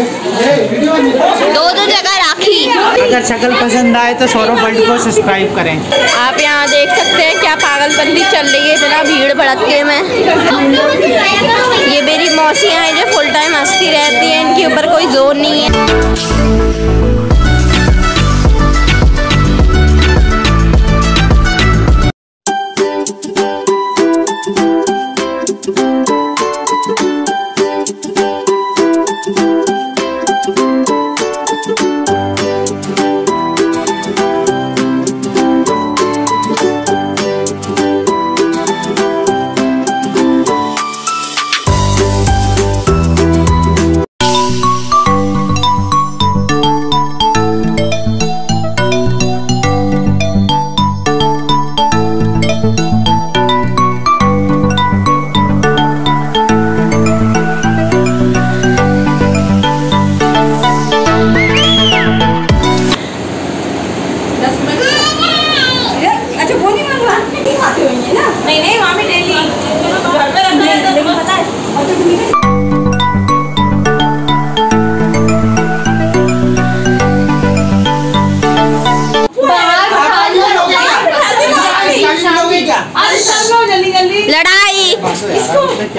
दो दो जगह राखी। अगर शक्ल पसंद आए तो सौरभ वर्ल्ड को सब्सक्राइब करें। आप यहाँ देख सकते हैं क्या पागलबंदी चल रही है इतना भीड़ भड़के में। ये मेरी मौसियाँ हैं जो फुल टाइम हंसती रहती हैं इनके ऊपर कोई ज़ोर नहीं है।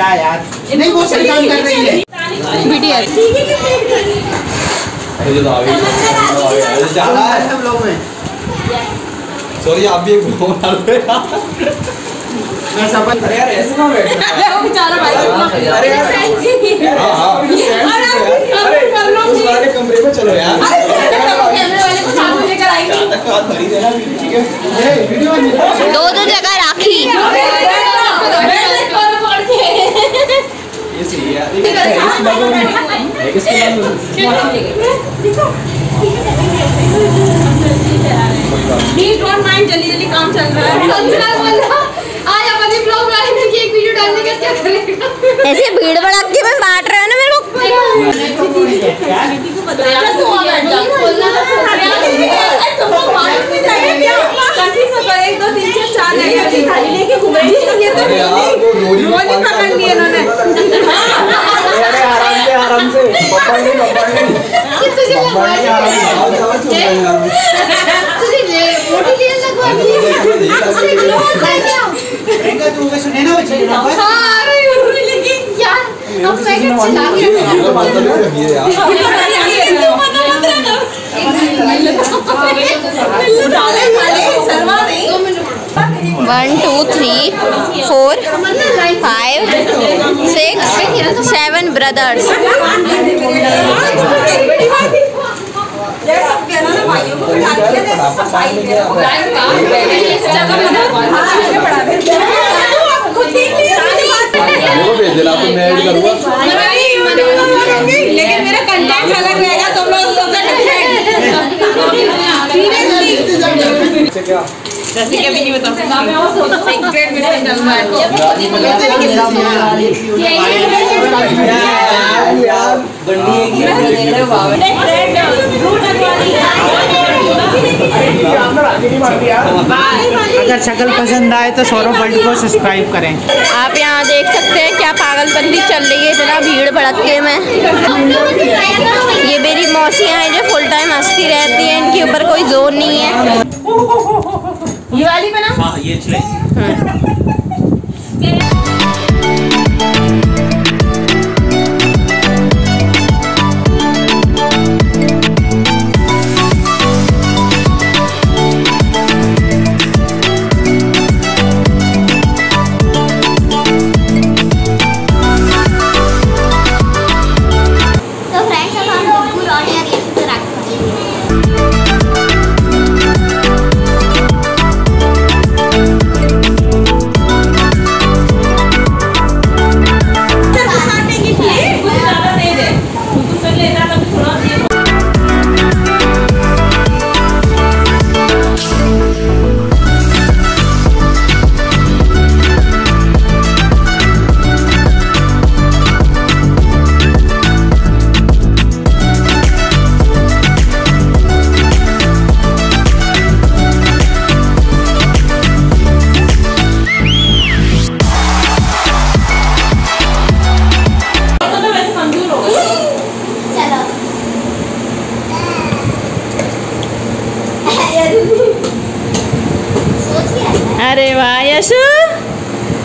क्या यार? नहीं वो सही काम कर रही है। बीटीएस ज़्यादा है। सब लोग में। सॉरी आप भी एक घूम डाल रहे मैं सफल अरे यार ऐसे कहाँ बैठ वो बेचारा भाई अरे यार हाँ। हाँ अरे उस वाले कमरे में चलो यार। अरे कैमरे वाले को साथ में लेकर आएँगे। तक हाथ भरी देना ठीक है। ये वीडियो बन रही है। दो दो जगह राखी ये सही है देखिए, है किसकी बात हो रही है? है किसकी बात हो रही है? प्लीज़ डोंट माइंड जल्दी जल्दी काम चल रहा है आज अपने ब्लॉग थे कि? एक वीडियो डालने का क्या करेगा ऐसे भीड़ भड़के में बांट रहे हो ना मेरे को एक दो तीन चार लेके घूम रही थी ये तो अरे यार वो रोड़ी में रोली पानी पकड़ डाल ली रहा इन्होंने है। अरे आराम से नहीं पकड़ नहीं पकड़ नहीं आराम से आवाज़ आवाज़ चल रही है प्रियंका तू उसे सुने ना वो ना बस ये बात तो नहीं रही है यार one two three four five six seven brothers तो लेकिन मेरा कंटेंट अलग रहेगा तुम लोग सीरियसली से क्या? जैसे कि अभी नहीं बता सकती सीक्रेट मिशन चल रहा है अगर शक्ल पसंद आए तो सौरभ वर्ल्ड को सब्सक्राइब करें आप यहाँ देख सकते हैं क्या पागलबंदी चल रही है इतना भीड़ भड़के में ये मेरी मौसियाँ हैं जो फुल टाइम हंसती रहती हैं इनके ऊपर कोई ज़ोर नहीं है ये वाली बना हाँ ये चले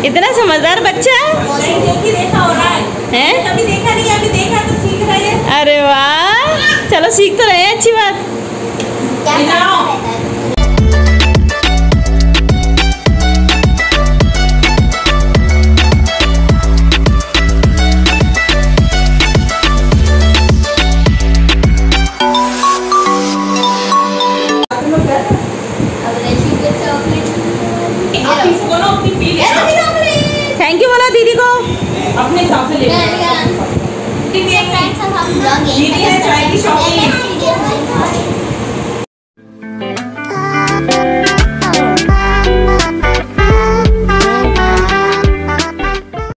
इतना समझदार बच्चा हो? रहा है। है? कभी देखा नहीं अभी देखा तो सीख रहे हैं। अरे वाह चलो सीख तो रहे हैं अच्छी बात। हम लोग दीदी है चाय की शॉपिंग